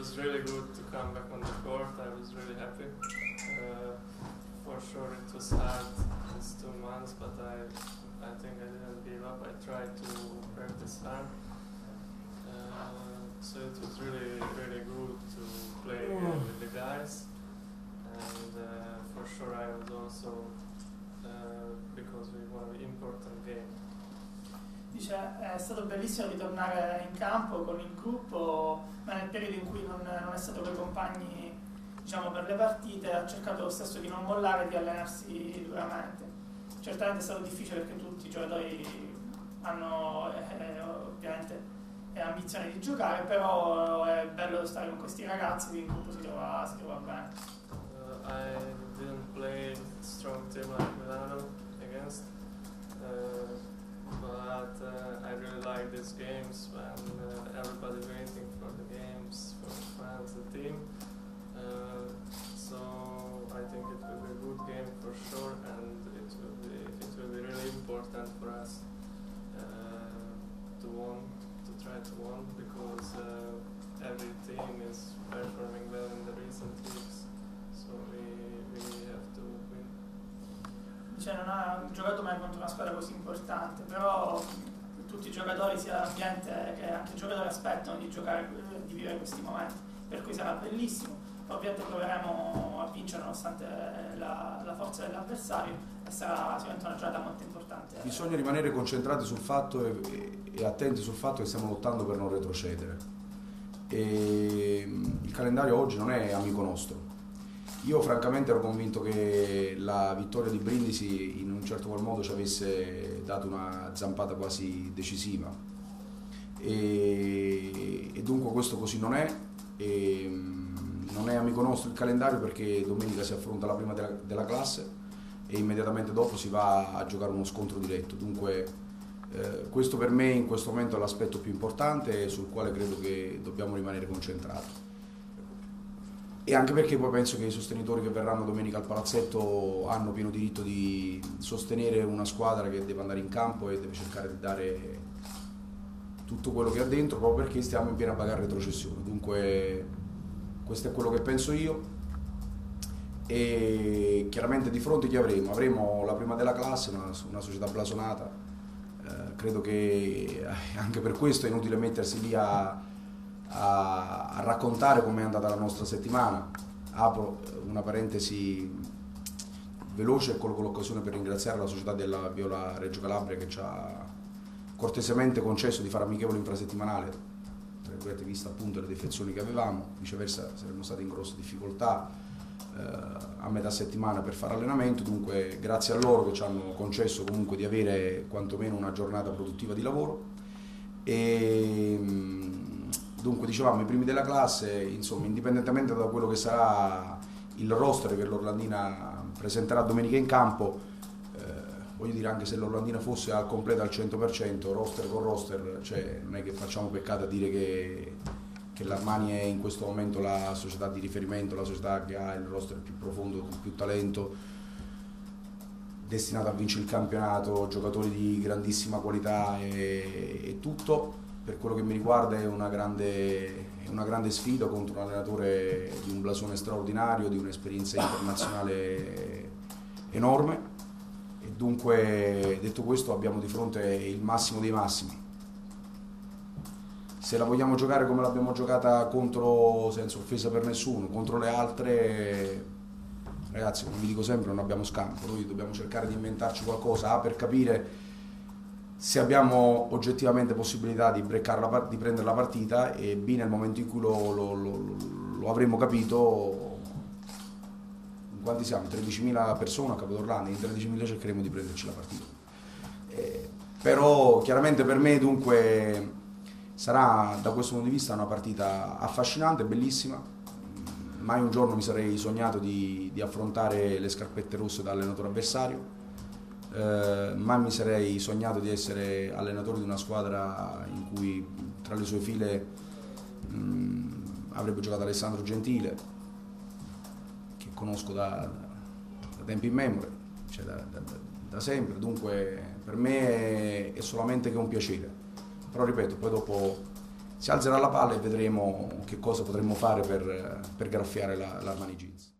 was really good to come back on the court. I was really happy. Uh, for sure, it was hard these two months, but I, I think I didn't give up. I tried to practice hard. Uh, so it was really, really good to play with the guys, and uh, for sure I was also Dice è stato bellissimo ritornare in campo con il gruppo, ma nel periodo in cui non, non è stato con i compagni diciamo, per le partite ha cercato lo stesso di non mollare e di allenarsi duramente. Certamente è stato difficile perché tutti i giocatori hanno eh, ovviamente eh, ambizione di giocare, però è bello stare con questi ragazzi, il gruppo si trova, si trova games when uh, everybody waiting for the games, for the fans, the team. Uh, so I think it will be a good game for sure, and it will be it will be really important for us uh, to win, to try to win, because uh, every team is performing well in the recent weeks. So we, we have to win. Cioè non ha giocato mai contro una squadra così importante, però tutti i giocatori, sia l'ambiente che anche i giocatori aspettano di giocare, di vivere questi momenti, per cui sarà bellissimo. Ovviamente proveremo a vincere nonostante la, la forza dell'avversario e sarà sicuramente una giornata molto importante. Bisogna rimanere concentrati sul fatto e, e- e attenti sul fatto che stiamo lottando per non retrocedere. E, mm, il calendario oggi non è amico nostro. Io francamente ero convinto che la vittoria di Brindisi in un certo qual modo ci avesse dato una zampata quasi decisiva. E, e dunque questo così non è. E, mm, non è amico nostro il calendario perché domenica si affronta la prima della, della classe e immediatamente dopo si va a giocare uno scontro diretto. Dunque eh, questo per me in questo momento è l'aspetto più importante sul quale credo che dobbiamo rimanere concentrati. E anche perché poi penso che i sostenitori che verranno domenica al palazzetto hanno pieno diritto di sostenere una squadra che deve andare in campo e deve cercare di dare tutto quello che ha dentro proprio perché stiamo in piena bagarre retrocessione. Dunque questo è quello che penso io e chiaramente di fronte chi avremo? Avremo la prima della classe, una, una società blasonata, Eh, credo che eh, anche per questo è inutile mettersi lì a, a- a raccontare com'è andata la nostra settimana. Apro eh, una parentesi veloce e colgo l'occasione per ringraziare la società della Viola Reggio Calabria che ci ha cortesemente concesso di fare amichevole infrasettimanale, tra virgolette, vista appunto le defezioni che avevamo, viceversa saremmo stati in grosse difficoltà eh, a metà settimana per fare allenamento, dunque grazie a loro che ci hanno concesso comunque di avere quantomeno una giornata produttiva di lavoro. E, mm, dunque dicevamo i primi della classe, insomma indipendentemente da quello che sarà il roster che l'Orlandina presenterà domenica in campo, eh, voglio dire anche se l'Orlandina fosse al completo al 100%, roster con roster, cioè non è che facciamo peccato a dire che che l'Armani è in questo momento la società di riferimento, la società che ha il roster più profondo, con più talento, destinato a vincere il campionato, giocatori di grandissima qualità e, e tutto. Per quello che mi riguarda è una, grande, una grande sfida contro un allenatore di un blasone straordinario, di un'esperienza internazionale enorme. E dunque detto questo abbiamo di fronte il massimo dei massimi. Se la vogliamo giocare come l'abbiamo giocata contro, senza offesa per nessuno, contro le altre, ragazzi, come vi dico sempre, non abbiamo scampo, noi dobbiamo cercare di inventarci qualcosa, A, per capire se abbiamo oggettivamente possibilità di, la di prendere la partita e B, nel momento in cui lo, lo- lo- lo avremo capito, quanti siamo? 13.000 persone a Capodorlando, in 13.000 cercheremo di prenderci la partita. Eh, però chiaramente per me dunque sarà da questo punto di vista una partita affascinante, bellissima. Mai un giorno mi sarei sognato di, di affrontare le scarpette rosse da allenatore avversario. Eh, mai mi sarei sognato di essere allenatore di una squadra in cui tra le sue file mm, avrebbe giocato Alessandro Gentile, che conosco da, da tempi in memoria, cioè da, da- da- sempre. Dunque per me è, è solamente che un piacere però ripeto, poi dopo si alzerà la palla e vedremo che cosa potremmo fare per, per graffiare la, l'Armani Jeans.